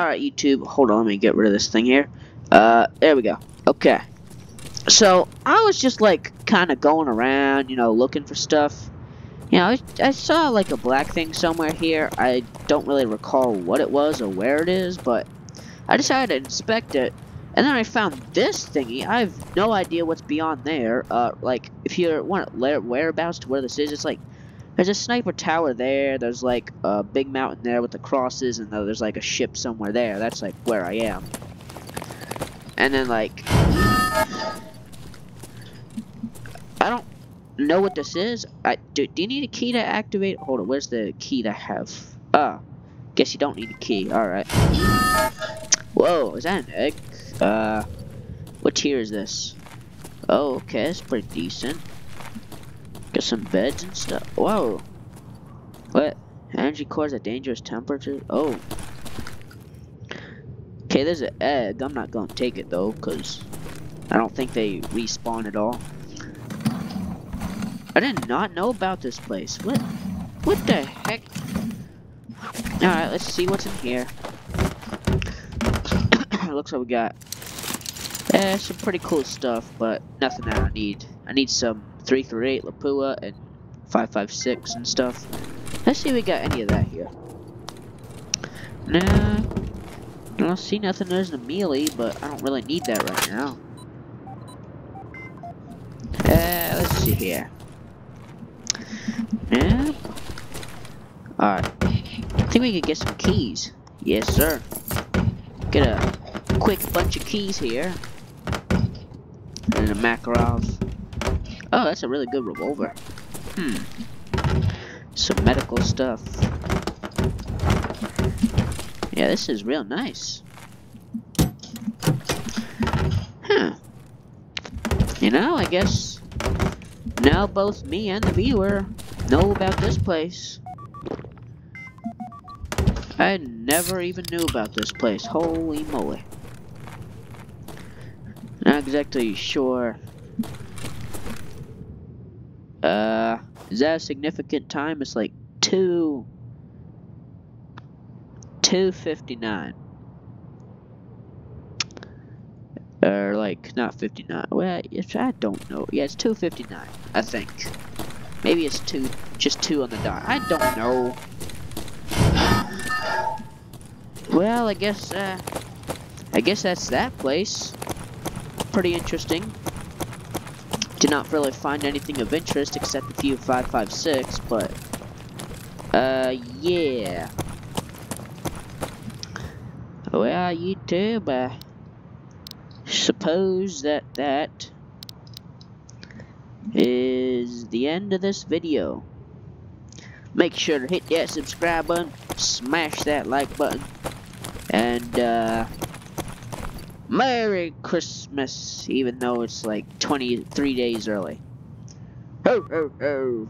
Alright, YouTube, hold on, let me get rid of this thing here. Uh, there we go. Okay. So, I was just, like, kind of going around, you know, looking for stuff. You know, I, I saw, like, a black thing somewhere here. I don't really recall what it was or where it is, but I decided to inspect it. And then I found this thingy. I have no idea what's beyond there. Uh, like, if you want whereabouts to where this is, it's like there's a sniper tower there. There's like a big mountain there with the crosses, and there's like a ship somewhere there. That's like where I am. And then like, I don't know what this is. I do. Do you need a key to activate? Hold on. Where's the key to have? Oh, guess you don't need a key. All right. Whoa, is that an egg? Uh, what tier is this? Oh, okay, it's pretty decent. Got some beds and stuff. Whoa. What? Energy cores at dangerous temperatures? Oh. Okay, there's an egg. I'm not gonna take it though, because I don't think they respawn at all. I did not know about this place. What? What the heck? Alright, let's see what's in here. Looks like we got eh, some pretty cool stuff, but nothing that I need. I need some 338 Lapua and 556 and stuff. Let's see if we got any of that here. Nah, I don't see nothing. There's a melee, but I don't really need that right now. Uh, let's see here. Yeah. Alright. I think we could get some keys. Yes, sir. Get a quick bunch of keys here. And a Makarov. Oh, that's a really good revolver. Hmm. Some medical stuff. Yeah, this is real nice. Huh. You know, I guess now both me and the viewer know about this place. I never even knew about this place. Holy moly. Not exactly sure uh, is that a significant time? It's like two, two fifty nine, or like not fifty nine. Well, it's, I don't know. Yeah, it's two fifty nine. I think. Maybe it's two, just two on the dot. I don't know. Well, I guess. Uh, I guess that's that place. Pretty interesting. Did not really find anything of interest except a few 556, but uh yeah. Well, YouTube, uh, suppose that that is the end of this video. Make sure to hit that subscribe button, smash that like button, and uh, Merry Christmas, even though it's like 23 days early. Ho, ho, ho.